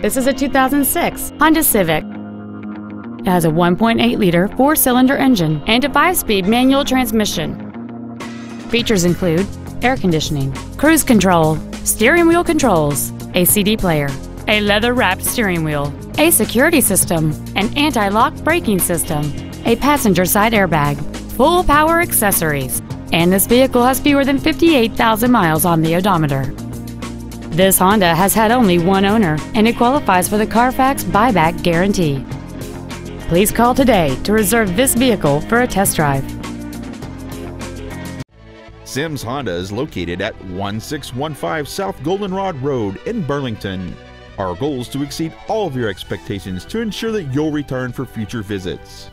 This is a 2006 Honda Civic. It has a 1.8-liter four-cylinder engine and a five-speed manual transmission. Features include air conditioning, cruise control, steering wheel controls, a CD player, a leather-wrapped steering wheel, a security system, an anti-lock braking system, a passenger side airbag, full power accessories, and this vehicle has fewer than 58,000 miles on the odometer. This Honda has had only one owner and it qualifies for the Carfax buyback guarantee. Please call today to reserve this vehicle for a test drive. Sims Honda is located at 1615 South Goldenrod Road in Burlington. Our goal is to exceed all of your expectations to ensure that you'll return for future visits.